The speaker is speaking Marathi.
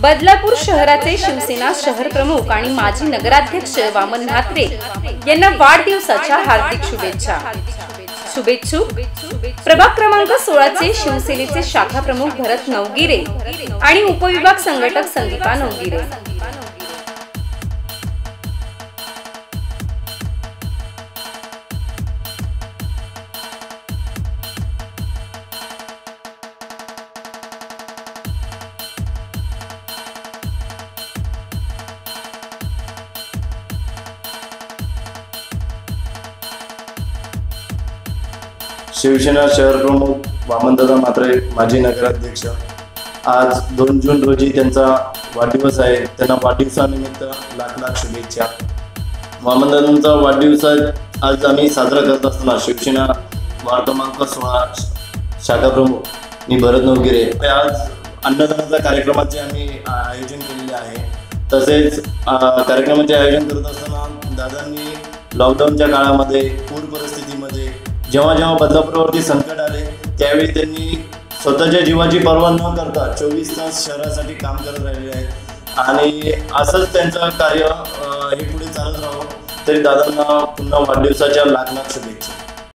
बदलापूर शहराचे शिवसेना शहर प्रमुख आणि माजी नगराध्यक्ष वामन म्हात्रे यांना वाढदिवसाच्या हार्दिक शुभेच्छा. शुभेच्छुक. प्रभाग क्रमांक सोळाचे शिवसेनेचे शाखा प्रमुख भरत नवगिरे आणि उपविभाग संघटक संदीपा नवगिरे. शिवसेना शहर प्रमुख वामनदादा म्हात्रे माजी नगराध्यक्ष. आज दोन जून रोजी त्यांचा वाढदिवस आहे. त्यांना वाढदिवसानिमित्त लाख लाख शुभेच्छा. वामनदादांचा वाढदिवस आज आम्ही साजरा करत असताना शिवसेना वार्ड क्रमांक सोळा शाखा प्रमुख मी भरत नवगिरे. आज अन्नदानाचा कार्यक्रमाचे आम्ही आयोजन केलेले आहे. तसेच कार्यक्रमाचे आयोजन करत असताना दादांनी लॉकडाऊनच्या काळामध्ये पूर परिस्थितीमध्ये जेव्हा जेव्हा बदलापूरवरती संकट आले त्यावेळी त्यांनी स्वतःच्या जीवाची पर्वा न करता चोवीस तास शहरासाठी काम करत राहिलेले आहेत आणि असंच त्यांचं कार्य हे पुढे चालत राहावं तरी दादांना पुन्हा वाढदिवसाच्या लाख लाख शुभेच्छा.